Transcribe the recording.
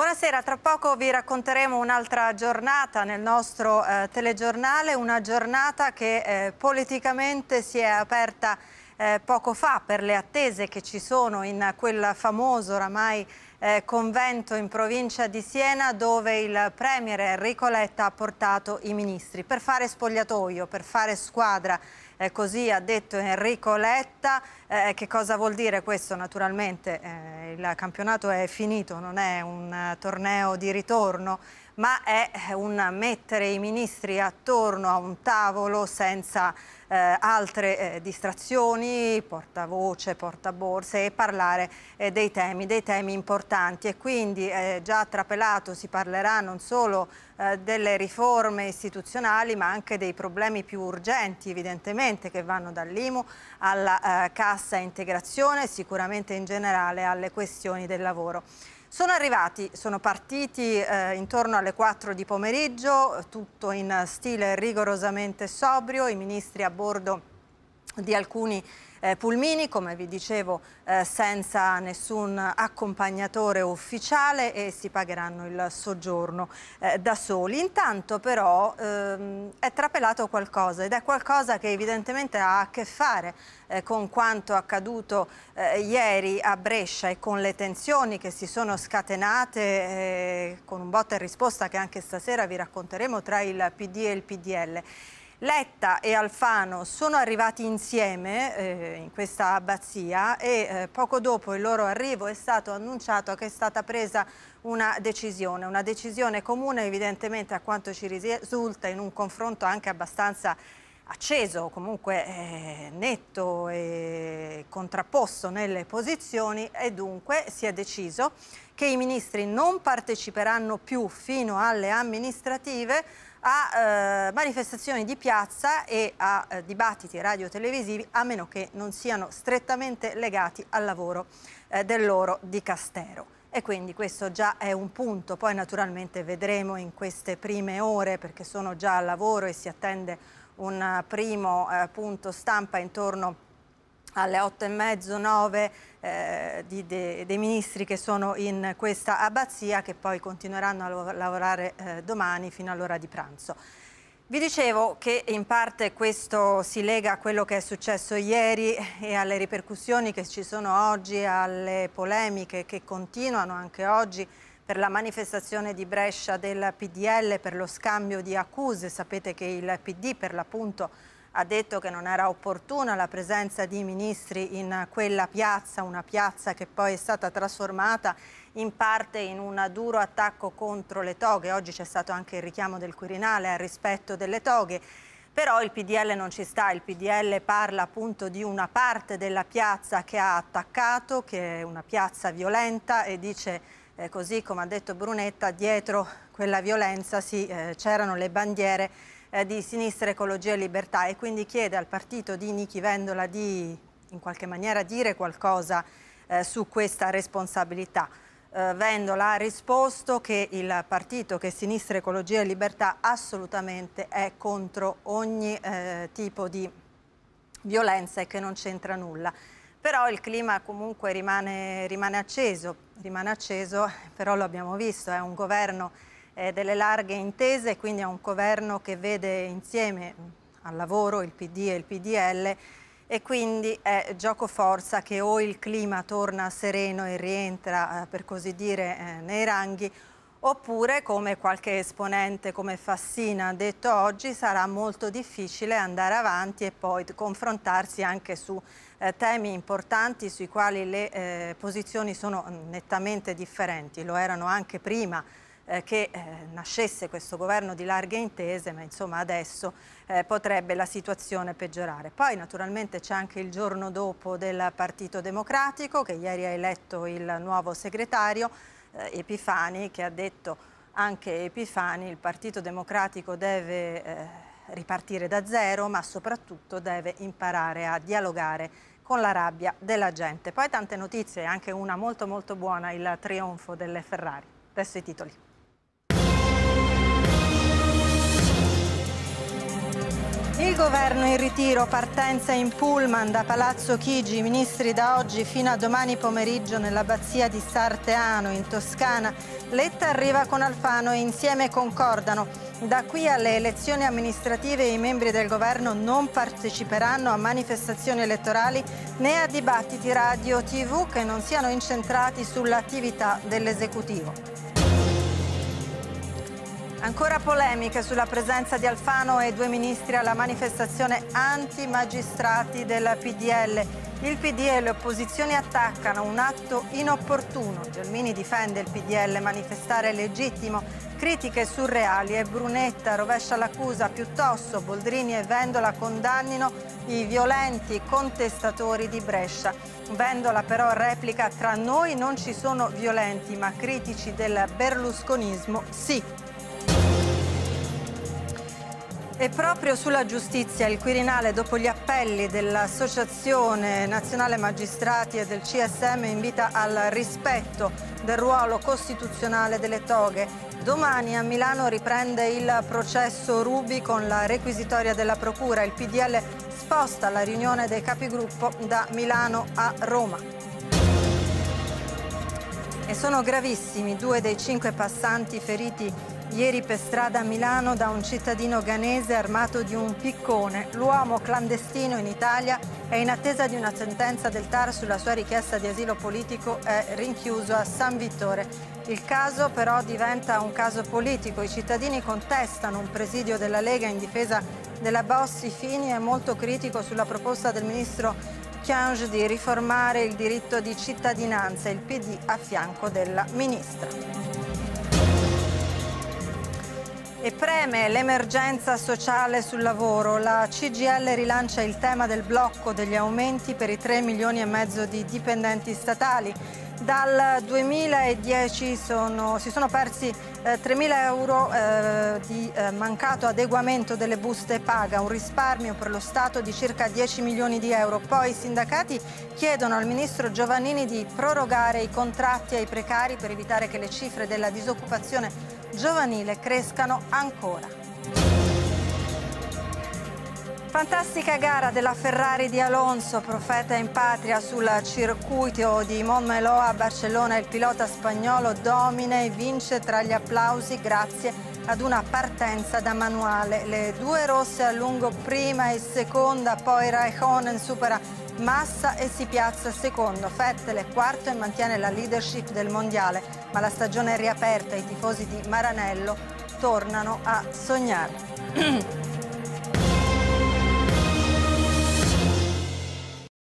Buonasera, tra poco vi racconteremo un'altra giornata nel nostro eh, telegiornale, una giornata che eh, politicamente si è aperta eh, poco fa per le attese che ci sono in quel famoso oramai eh, convento in provincia di Siena dove il Premier Enrico Letta ha portato i ministri per fare spogliatoio, per fare squadra eh, così ha detto Enrico Letta. Eh, che cosa vuol dire questo? Naturalmente eh, il campionato è finito, non è un torneo di ritorno, ma è un mettere i ministri attorno a un tavolo senza eh, altre eh, distrazioni, portavoce, portaborse e parlare eh, dei temi, dei temi importanti e quindi eh, già trapelato si parlerà non solo eh, delle riforme istituzionali ma anche dei problemi più urgenti evidentemente che vanno dall'IMU alla eh, cassa integrazione e sicuramente in generale alle questioni del lavoro. Sono arrivati, sono partiti eh, intorno alle 4 di pomeriggio, tutto in stile rigorosamente sobrio, i ministri a bordo di alcuni eh, pulmini, come vi dicevo, eh, senza nessun accompagnatore ufficiale e si pagheranno il soggiorno eh, da soli. Intanto però ehm, è trapelato qualcosa ed è qualcosa che evidentemente ha a che fare eh, con quanto accaduto eh, ieri a Brescia e con le tensioni che si sono scatenate eh, con un botta e risposta che anche stasera vi racconteremo tra il PD e il PDL. Letta e Alfano sono arrivati insieme eh, in questa abbazia e eh, poco dopo il loro arrivo è stato annunciato che è stata presa una decisione, una decisione comune evidentemente a quanto ci risulta in un confronto anche abbastanza acceso, comunque eh, netto e contrapposto nelle posizioni e dunque si è deciso che i ministri non parteciperanno più fino alle amministrative a eh, manifestazioni di piazza e a eh, dibattiti radio-televisivi a meno che non siano strettamente legati al lavoro eh, del loro dicastero. E quindi questo già è un punto, poi naturalmente vedremo in queste prime ore perché sono già al lavoro e si attende un primo eh, punto stampa intorno a alle 8 e mezzo, 9 eh, di, de, dei ministri che sono in questa abbazia che poi continueranno a lavorare eh, domani fino all'ora di pranzo. Vi dicevo che in parte questo si lega a quello che è successo ieri e alle ripercussioni che ci sono oggi, alle polemiche che continuano anche oggi per la manifestazione di Brescia del PDL, per lo scambio di accuse. Sapete che il PD per l'appunto ha detto che non era opportuna la presenza di ministri in quella piazza, una piazza che poi è stata trasformata in parte in un duro attacco contro le toghe. Oggi c'è stato anche il richiamo del Quirinale al rispetto delle toghe. Però il PDL non ci sta, il PDL parla appunto di una parte della piazza che ha attaccato, che è una piazza violenta e dice, eh, così come ha detto Brunetta, dietro quella violenza sì, eh, c'erano le bandiere eh, di Sinistra Ecologia e Libertà e quindi chiede al partito di Nichi Vendola di in qualche maniera dire qualcosa eh, su questa responsabilità. Eh, Vendola ha risposto che il partito che Sinistra Ecologia e Libertà assolutamente è contro ogni eh, tipo di violenza e che non c'entra nulla. Però il clima comunque rimane, rimane acceso, rimane acceso, però lo abbiamo visto, è un governo eh, delle larghe intese, quindi è un governo che vede insieme al lavoro il PD e il PDL e quindi è gioco forza che o il clima torna sereno e rientra, eh, per così dire, eh, nei ranghi, oppure, come qualche esponente come Fassina ha detto oggi, sarà molto difficile andare avanti e poi confrontarsi anche su eh, temi importanti sui quali le eh, posizioni sono nettamente differenti, lo erano anche prima eh, che eh, nascesse questo governo di larghe intese, ma insomma adesso eh, potrebbe la situazione peggiorare. Poi naturalmente c'è anche il giorno dopo del Partito Democratico che ieri ha eletto il nuovo segretario eh, Epifani che ha detto anche Epifani il Partito Democratico deve eh, ripartire da zero ma soprattutto deve imparare a dialogare con la rabbia della gente. Poi tante notizie, anche una molto molto buona, il trionfo delle Ferrari. Adesso i titoli. Il governo in ritiro, partenza in pullman da Palazzo Chigi, ministri da oggi fino a domani pomeriggio nell'abbazia di Sarteano in Toscana. Letta arriva con Alfano e insieme concordano. Da qui alle elezioni amministrative i membri del governo non parteciperanno a manifestazioni elettorali né a dibattiti radio tv che non siano incentrati sull'attività dell'esecutivo. Ancora polemiche sulla presenza di Alfano e due ministri alla manifestazione anti-magistrati del PDL. Il PD e le opposizioni attaccano un atto inopportuno. Gelmini difende il PDL, manifestare è legittimo. Critiche surreali e Brunetta rovescia l'accusa, piuttosto Boldrini e Vendola condannino i violenti contestatori di Brescia. Vendola però replica tra noi non ci sono violenti ma critici del berlusconismo sì. E proprio sulla giustizia il Quirinale, dopo gli appelli dell'Associazione Nazionale Magistrati e del CSM, invita al rispetto del ruolo costituzionale delle toghe. Domani a Milano riprende il processo Rubi con la requisitoria della Procura. Il PDL sposta la riunione dei capigruppo da Milano a Roma. E sono gravissimi due dei cinque passanti feriti Ieri per strada a Milano da un cittadino ghanese armato di un piccone. L'uomo clandestino in Italia è in attesa di una sentenza del TAR sulla sua richiesta di asilo politico è rinchiuso a San Vittore. Il caso però diventa un caso politico. I cittadini contestano un presidio della Lega in difesa della Bossi Fini è molto critico sulla proposta del ministro Chiange di riformare il diritto di cittadinanza, il PD a fianco della ministra. E preme l'emergenza sociale sul lavoro. La CGL rilancia il tema del blocco degli aumenti per i 3 milioni e mezzo di dipendenti statali. Dal 2010 sono, si sono persi eh, 3.000 euro eh, di eh, mancato adeguamento delle buste paga, un risparmio per lo Stato di circa 10 milioni di euro. Poi i sindacati chiedono al Ministro Giovannini di prorogare i contratti ai precari per evitare che le cifre della disoccupazione giovanile crescano ancora. Fantastica gara della Ferrari di Alonso, profeta in patria sul circuito di Montmelò a Barcellona. Il pilota spagnolo domina e vince tra gli applausi grazie ad una partenza da manuale. Le due rosse a lungo prima e seconda, poi Raikkonen supera Massa e si piazza secondo. Vettel è quarto e mantiene la leadership del mondiale, ma la stagione è riaperta e i tifosi di Maranello tornano a sognare.